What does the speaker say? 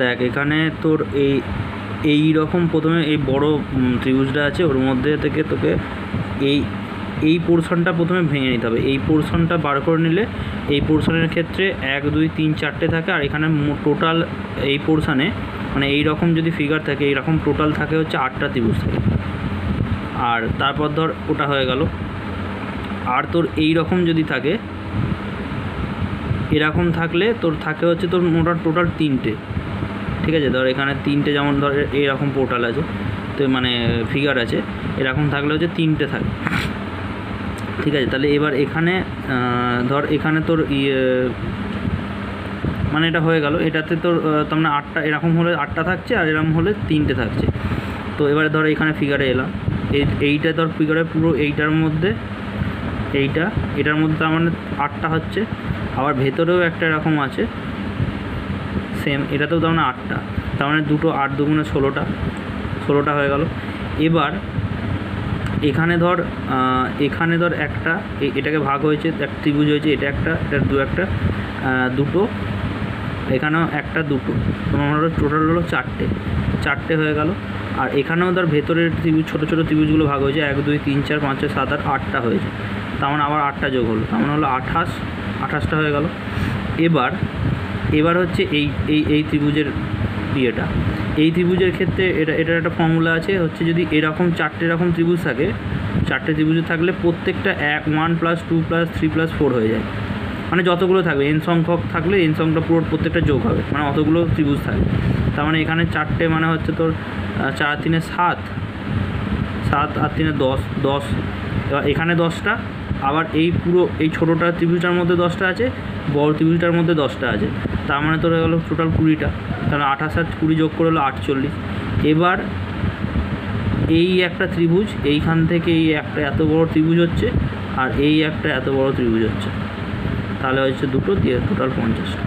দেখ, এখানে তোর এই এই রকম প্রথমে এই বড় ত্রিভুজটা আছে, ওর মধ্যে থেকে তোকে এই এই পোর্শনটা প্রথমে ভেঙে নিতে হবে। এই পোর্শনটা বার করে নিলে এই পোর্শনের ক্ষেত্রে এক, দুই, তিন, চারটে থাকে, আর এখানে টোটাল এই পোর্শনে মানে এই রকম যদি ফিগার থাকে, এই রকম টোটাল থাকে হচ্ছে আটটা ত্রিভুজ থাকে। আর তারপর ধর, ওটা হয়ে গেল। আর তোর এই রকম যদি থাকে, এরকম থাকলে তোর থাকে হচ্ছে তোর মোটা টোটাল তিনটে। ঠিক আছে, ধর এখানে তিনটে যেমন ধর এরকম পোর্টাল আছে, তো মানে ফিগার আছে, এরকম থাকলে হচ্ছে তিনটে থাকে। ঠিক আছে, তাহলে এবার এখানে ধর এখানে তোর ইয়ে মানে এটা হয়ে গেল, এটাতে তোর তার মানে আটটা, এরকম হলে আটটা থাকছে আর এরকম হলে তিনটে থাকছে। তো এবারে ধর এখানে ফিগারে এলাম, এই, এইটা ধর ফিগারে পুরো এইটার মধ্যে, এইটা, এটার মধ্যে তার মানে আটটা হচ্ছে, আবার ভেতরেও একটা এরকম আছে সেম এটাতেও তার মানে আটটা। তার মানে দুটো আট দুগুণে ষোলোটা। ষোলোটা হয়ে গেল। এবার এখানে ধর এখানে ধর একটা এটাকে ভাগ হয়েছে, এক ত্রিভুজ হয়েছে, এটা একটা এটা দু একটা দুটো, এখানেও একটা, দুটো। তোমার টোটাল হলো চারটে। চারটে হয়ে গেল। আর এখানেও ধর ভেতরের ত্রিভুজ, ছোটো ছোটো ত্রিভুজগুলো ভাগ হয়েছে, এক, দুই, তিন, চার, পাঁচ, ছয়, সাত, আট, আটটা হয়েছে। তার মানে আবার আটটা যোগ হলো। তার মানে হলো আঠাশ। আঠাশটা হয়ে গেল। এবার এবার হচ্ছে এই এই এই ত্রিভুজের ইয়েটা। এই ত্রিভুজের ক্ষেত্রে এটা, এটার একটা ফর্মুলা আছে, হচ্ছে যদি এরকম চারটে এরকম ত্রিভুজ থাকে, চারটে ত্রিভুজ থাকলে প্রত্যেকটা এক one plus two plus three plus four হয়ে যায়। মানে যতগুলো থাকবে এন সংখ্যক থাকলে এন সংখ্যা পুরো প্রত্যেকটা যোগ হবে মানে অতগুলো ত্রিভুজ থাকে তার মানে এখানে চারটে মানে হচ্ছে তোর চার তিনে সাত সাত আর তিনে দশ দশ। এখানে দশটা আবার এই পুরো, এই ছোটোটা ত্রিভুজটার মধ্যে দশটা আছে, বড় ত্রিভুজটার মধ্যে দশটা আছে। তার মানে তো হয়ে গেলো টোটাল কুড়িটা। তাহলে আঠাশ আর কুড়ি যোগ করে হলো আটচল্লিশ। এবার এই একটা ত্রিভুজ, এইখান থেকে এই একটা এত বড় ত্রিভুজ হচ্ছে, আর এই একটা এত বড় ত্রিভুজ হচ্ছে। তাহলে হচ্ছে দুটো, দিয়ে টোটাল পঞ্চাশটা।